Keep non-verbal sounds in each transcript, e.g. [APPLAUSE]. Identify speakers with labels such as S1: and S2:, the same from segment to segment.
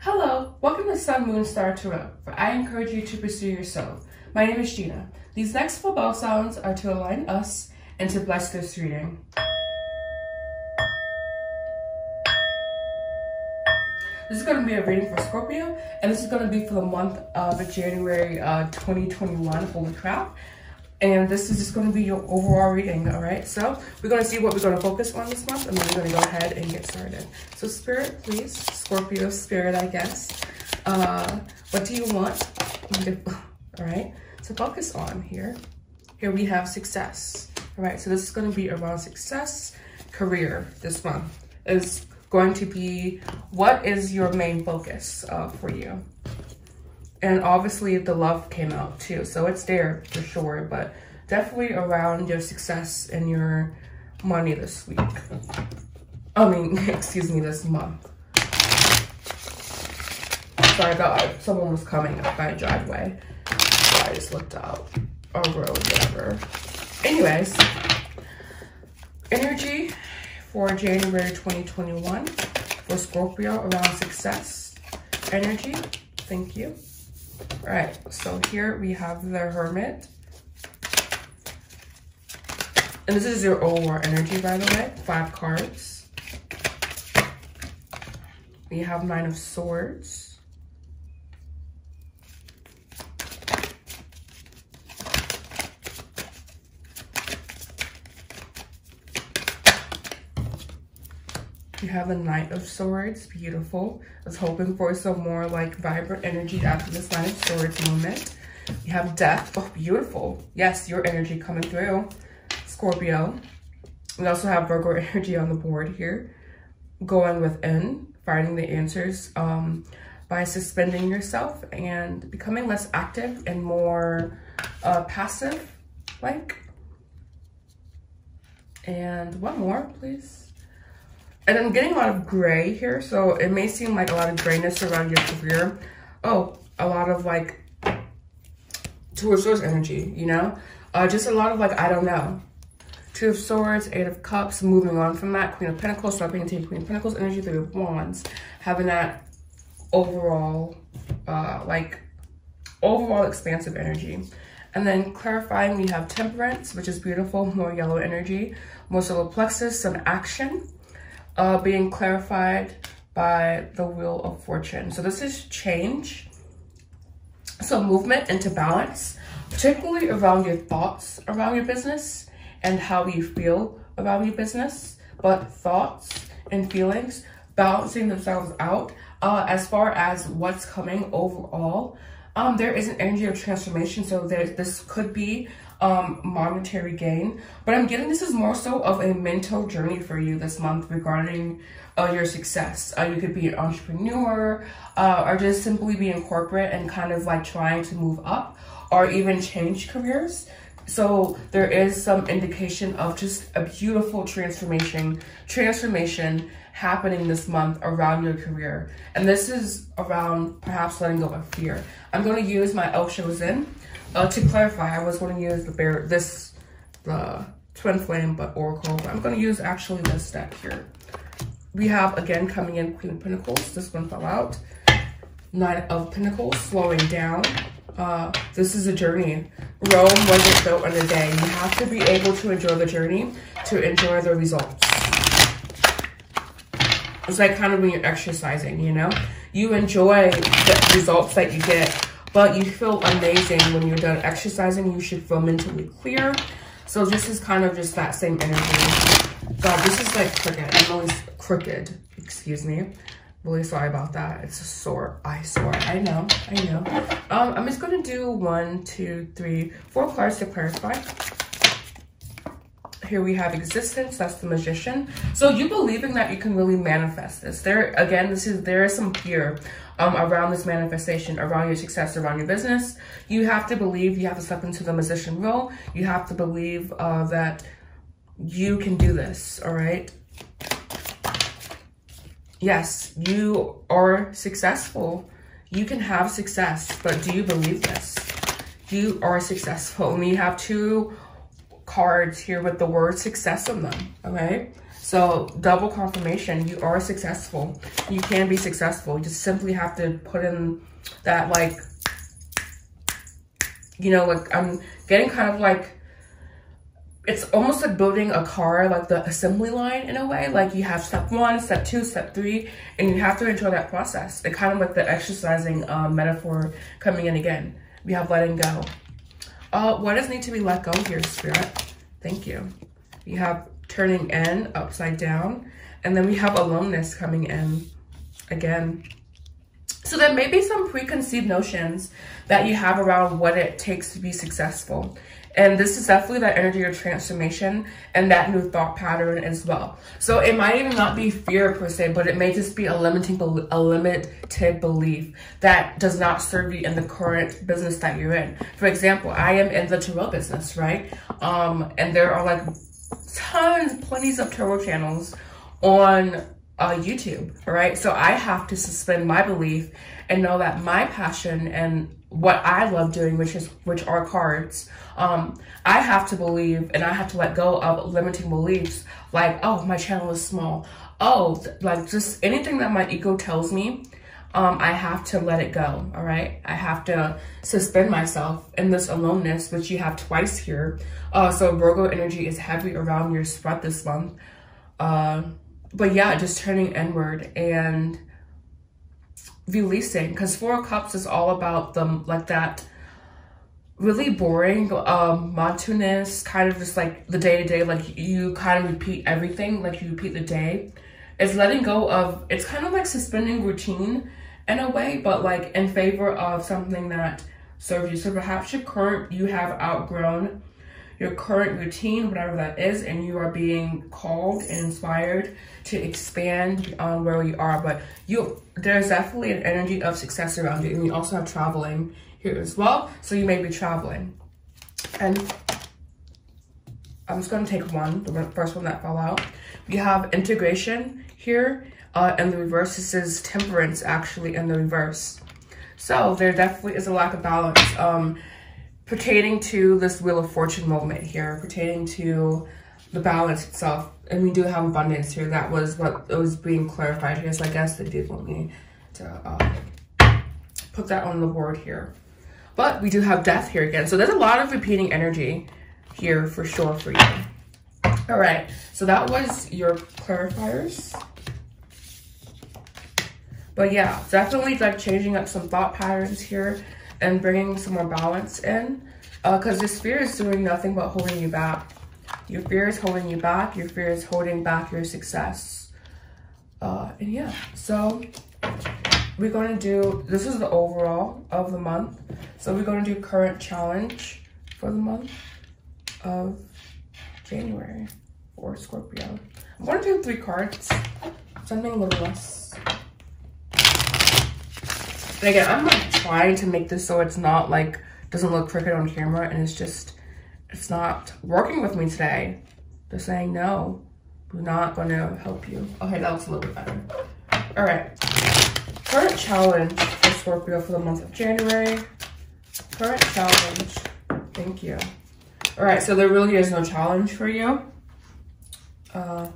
S1: Hello, welcome to Sun Moon Star Tarot, where I encourage you to pursue yourself. My name is Gina. These next four bell sounds are to align us and to bless this reading. This is going to be a reading for Scorpio, and this is going to be for the month of January uh, 2021. Holy crap. And this is just going to be your overall reading, all right? So we're going to see what we're going to focus on this month, and then we're going to go ahead and get started. So Spirit, please. Scorpio Spirit, I guess. Uh, what do you want? [SIGHS] All right? So focus on here. Here we have success. All right, so this is going to be around success, career this month. Is going to be what is your main focus uh, for you? And obviously the love came out too. So it's there for sure, but definitely around your success and your money this week. I mean, [LAUGHS] excuse me, this month. Sorry, I thought someone was coming up my driveway. So I just looked out a road, whatever. Anyways, energy for January 2021 for Scorpio around success energy. Thank you. All right, so here we have the Hermit. And this is your overall energy, by the way. Five cards. We have Nine of Swords. You have the Knight of Swords, beautiful. I was hoping for some more like vibrant energy after this Knight of Swords moment. You have Death, oh, beautiful. Yes, your energy coming through, Scorpio. We also have Virgo [LAUGHS] energy on the board here. Going within, finding the answers um, by suspending yourself and becoming less active and more uh, passive, like. And one more, please. And I'm getting a lot of gray here, so it may seem like a lot of grayness around your career. Oh, a lot of like two of swords energy, you know? Uh, just a lot of like, I don't know. Two of Swords, Eight of Cups, moving on from that. Queen of Pentacles, swapping into Queen of Pentacles energy, Three of Wands. Having that overall, uh, like, overall expansive energy. And then clarifying, we have Temperance, which is beautiful, more yellow energy. More solar plexus, some action uh, being clarified by the Wheel of Fortune. So this is change. So movement into balance, particularly around your thoughts around your business and how you feel about your business, but thoughts and feelings balancing themselves out uh, as far as what's coming overall. Um, there is an energy of transformation, so there, this could be um, monetary gain. But I'm getting this is more so of a mental journey for you this month regarding uh, your success. Uh, you could be an entrepreneur uh, or just simply be in corporate and kind of like trying to move up or even change careers. So there is some indication of just a beautiful transformation, transformation happening this month around your career. And this is around perhaps letting go of fear. I'm going to use my Osho Zen uh, to clarify, I was going to use the bear, this, the Twin Flame, but Oracle. I'm going to use actually this deck here. We have, again, coming in Queen of Pentacles. This one fell out. Knight of Pentacles, slowing down. Uh, this is a journey. Rome wasn't built in a day. You have to be able to enjoy the journey to enjoy the results. It's like kind of when you're exercising, you know? You enjoy the results that you get but you feel amazing when you're done exercising. You should feel mentally clear. So this is kind of just that same energy. God, this is like crooked. I'm always crooked. Excuse me. Really sorry about that. It's a sore eyesore. I know. I know. Um, I'm just going to do one, two, three, four cards to clarify. Here we have existence. That's the magician. So you believing that you can really manifest this. There, again, this is there is some fear um, around this manifestation, around your success, around your business. You have to believe, you have to step into the magician role. You have to believe uh, that you can do this, all right? Yes, you are successful. You can have success, but do you believe this? You are successful. And we have two cards here with the word success on them, okay? So double confirmation, you are successful. You can be successful. You just simply have to put in that like, you know, like I'm getting kind of like, it's almost like building a car, like the assembly line in a way. Like you have step one, step two, step three, and you have to enjoy that process. It kind of like the exercising um, metaphor coming in again. We have letting go. Uh, what does need to be let go here, Spirit? Thank you. You have turning in upside down. And then we have aloneness coming in again. So there may be some preconceived notions that you have around what it takes to be successful. And this is definitely that energy of transformation and that new thought pattern as well. So it might even not be fear per se, but it may just be a limiting, a limited belief that does not serve you in the current business that you're in. For example, I am in the tarot business, right? Um, and there are like tons, plenty of tarot channels on uh, YouTube, right? So I have to suspend my belief and know that my passion and what I love doing, which is which are cards, um, I have to believe and I have to let go of limiting beliefs like, oh, my channel is small. Oh, like just anything that my ego tells me, um, I have to let it go, all right? I have to suspend myself in this aloneness, which you have twice here. Uh, so Virgo energy is heavy around your spread this month. Uh, but yeah, just turning inward and releasing because Four of Cups is all about them like that really boring um monotonous kind of just like the day-to-day -day, like you kind of repeat everything like you repeat the day. It's letting go of it's kind of like suspending routine in a way but like in favor of something that serves you. So perhaps your current you have outgrown your current routine, whatever that is, and you are being called and inspired to expand on where you are. But you, there's definitely an energy of success around you. And you also have traveling here as well. So you may be traveling. And I'm just gonna take one, the first one that fell out. We have integration here. Uh, and the reverse, this is temperance actually in the reverse. So there definitely is a lack of balance. Um, pertaining to this Wheel of Fortune moment here, pertaining to the balance itself. And we do have abundance here. That was what was being clarified here. So I guess they did want me to uh, put that on the board here. But we do have death here again. So there's a lot of repeating energy here for sure for you. All right, so that was your clarifiers. But yeah, definitely like changing up some thought patterns here and bringing some more balance in because uh, this fear is doing nothing but holding you back. Your fear is holding you back. Your fear is holding back your success. Uh, and yeah, so we're going to do, this is the overall of the month. So we're going to do current challenge for the month of January for Scorpio. I'm going to do three cards, something a little less and again, I'm like trying to make this so it's not like, doesn't look crooked on camera and it's just, it's not working with me today. They're saying no, we're not gonna help you. Okay, that looks a little bit better. All right, current challenge for Scorpio for the month of January. Current challenge, thank you. All right, so there really is no challenge for you. Uh,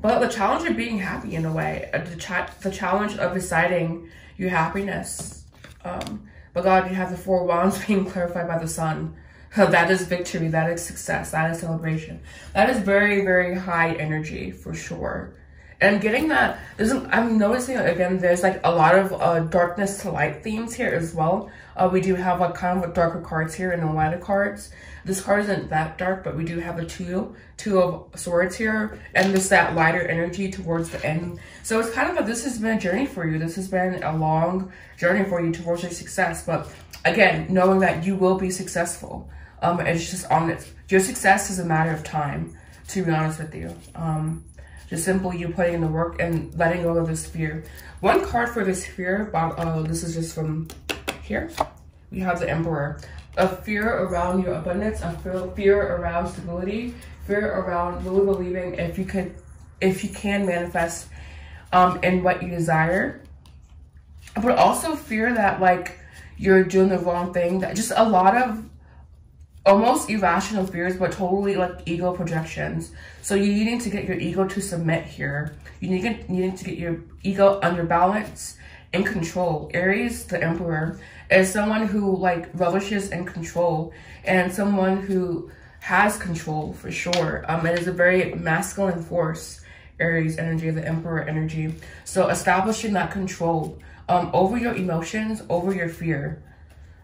S1: but the challenge of being happy in a way, uh, the, cha the challenge of deciding your happiness. Um, but God, you have the four wands [LAUGHS] being clarified by the sun. [LAUGHS] That is victory. That is success. That is celebration. That is very, very high energy for sure. And getting that, there's, I'm noticing again, there's like a lot of uh, darkness to light themes here as well. Uh, we do have like kind of darker cards here and the lighter cards. This card isn't that dark, but we do have a two, two of swords here, and this that lighter energy towards the end. So it's kind of a, this has been a journey for you. This has been a long journey for you towards your success. But again, knowing that you will be successful. Um, it's just on it. Your success is a matter of time, to be honest with you. Um, just simply you putting in the work and letting go of this fear. One card for this fear, uh, this is just from here. We have the Emperor a fear around your abundance, a fear around stability, fear around really believing if you could, if you can manifest um, in what you desire, but also fear that like you're doing the wrong thing. That just a lot of almost irrational fears, but totally like ego projections. So you need to get your ego to submit here. You need, get, you need to get your ego under balance and control. Aries, the emperor, is someone who like relishes in control and someone who has control for sure. Um, it is a very masculine force, Aries energy, the emperor energy. So establishing that control um, over your emotions, over your fear,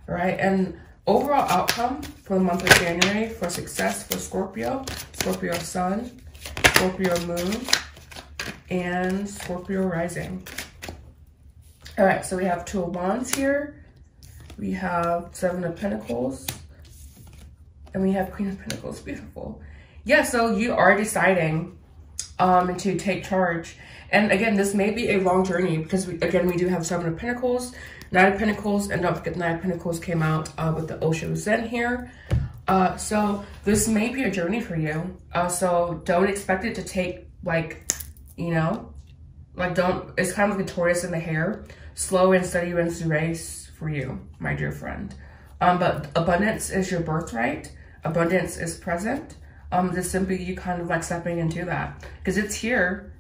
S1: right? And overall outcome for the month of January for success for Scorpio, Scorpio sun, Scorpio moon, and Scorpio rising. All right, so we have two of wands here. We have seven of pentacles and we have queen of pentacles, beautiful. Yeah, so you are deciding um, to take charge. And again, this may be a long journey because we, again, we do have seven of pentacles, nine of pentacles, and don't forget nine of pentacles came out uh, with the Osho Zen here. Uh, so this may be a journey for you. Uh, so don't expect it to take like, you know, like don't, it's kind of like the tortoise in the hare. Slow and steady wins the race for you, my dear friend. Um, but abundance is your birthright. Abundance is present. Um, just simply you kind of like stepping into that because it's here,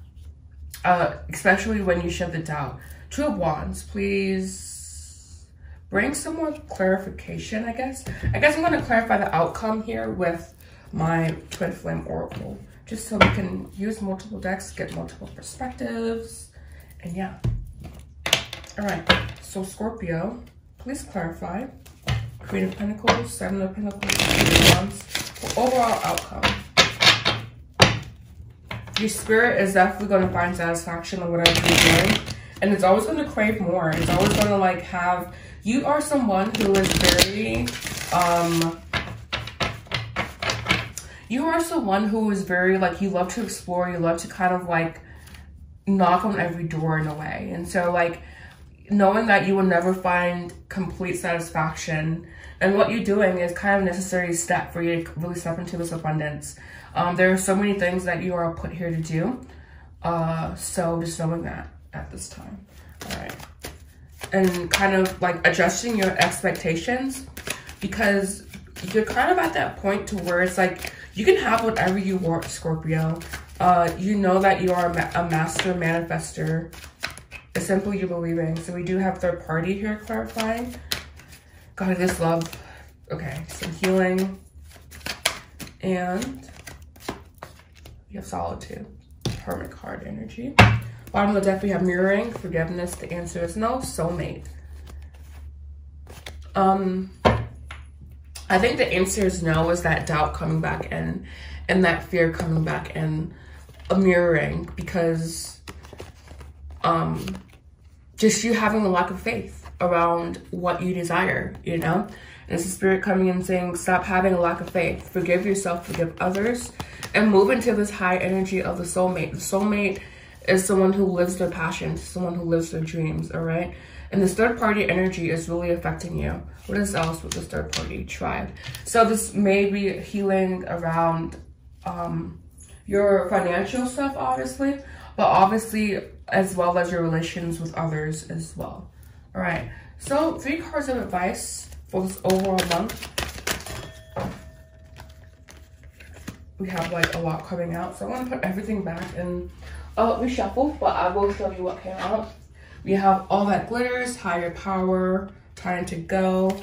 S1: uh, especially when you shed the doubt. Two of Wands, please bring some more clarification, I guess. I guess I'm going to clarify the outcome here with my Twin Flame Oracle, just so we can use multiple decks, get multiple perspectives, and yeah. All right, so Scorpio, please clarify. Queen of Pentacles, Seven of Pentacles, of Wands, overall outcome. Your spirit is definitely going to find satisfaction in whatever you're doing. And it's always going to crave more. It's always going to like have, you are someone who is very, um, you are someone who is very like, you love to explore, you love to kind of like knock on every door in a way. And so like, knowing that you will never find complete satisfaction and what you're doing is kind of a necessary step for you to really step into this abundance. Um, there are so many things that you are put here to do. Uh, so just knowing that at this time. All right. And kind of like adjusting your expectations because you're kind of at that point to where it's like you can have whatever you want, Scorpio. Uh, you know that you are a master manifester it's simply you believing. So we do have third party here clarifying. God, this love. Okay, some healing. And we have solitude. Hermit card energy. Bottom of the deck, we have mirroring, forgiveness. The answer is no. Soulmate. Um, I think the answer is no. Is that doubt coming back in, and that fear coming back in, a mirroring because um, just you having a lack of faith around what you desire, you know? And it's the spirit coming and saying, stop having a lack of faith, forgive yourself, forgive others, and move into this high energy of the soulmate. The soulmate is someone who lives their passions, someone who lives their dreams, all right? And this third party energy is really affecting you. What is else with this third party tribe? So this may be healing around um, your financial stuff, obviously, but obviously as well as your relations with others as well. All right, so three cards of advice for this overall month. We have like a lot coming out, so I want to put everything back and uh, reshuffle, but I will show you what came out. We have all that glitters, higher power, time to go,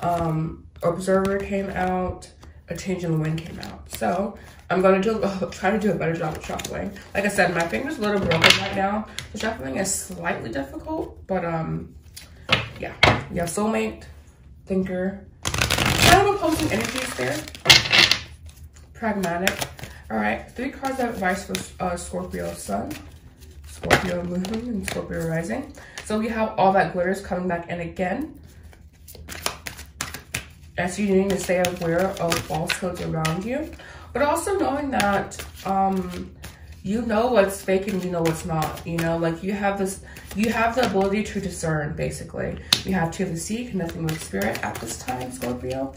S1: um, observer came out, a change in the wind came out. So I'm gonna do [LAUGHS] try to do a better job of shuffling. Like I said, my finger's are a little broken right now. The shuffling is slightly difficult, but um, yeah. We have soulmate, thinker, kind of opposing energies there. Pragmatic. All right, three cards of advice for uh, Scorpio Sun, Scorpio Moon, and Scorpio Rising. So we have all that glitters coming back in again. As you need to stay aware of falsehoods around you but also knowing that um, you know what's fake and you know what's not, you know, like you have this, you have the ability to discern, basically. You have to the sea, connecting with spirit at this time, Scorpio.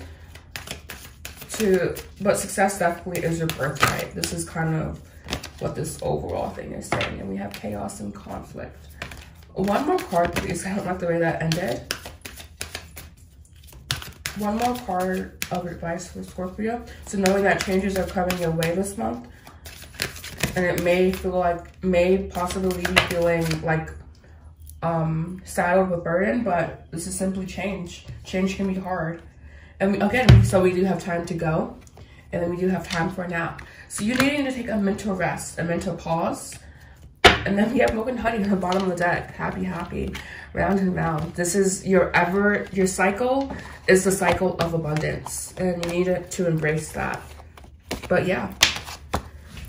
S1: To, but success definitely is your birthright. This is kind of what this overall thing is saying. And we have chaos and conflict. One more card, please. I don't like the way that ended. One more card of advice for Scorpio. So knowing that changes are coming your way this month, and it may feel like, may possibly be feeling like um, saddled with burden, but this is simply change. Change can be hard. And we, again, so we do have time to go, and then we do have time for a nap. So you needing to take a mental rest, a mental pause, and then we have Milk and Honey on the bottom of the deck. Happy, happy, round and round. This is your ever, your cycle is the cycle of abundance. And you need to embrace that. But yeah.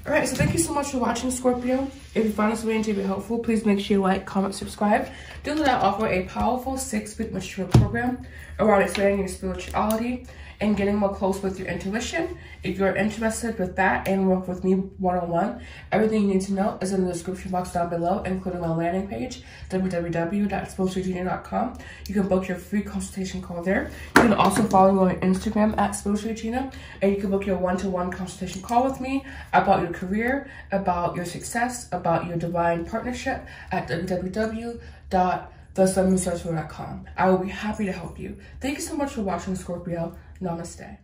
S1: All right, so thank you so much for watching, Scorpio. If you found this video to be helpful, please make sure you like, comment, subscribe. Do that offer a powerful six-week mature program around expanding your spirituality and getting more close with your intuition. If you're interested with that and work with me one-on-one, everything you need to know is in the description box down below, including my landing page, www.spirituallygina.com. You can book your free consultation call there. You can also follow me on Instagram at spirituallygina, and you can book your one-to-one -one consultation call with me about your career, about your success, about your divine partnership at www.thesunresearcher.com. I will be happy to help you. Thank you so much for watching, Scorpio. Namaste.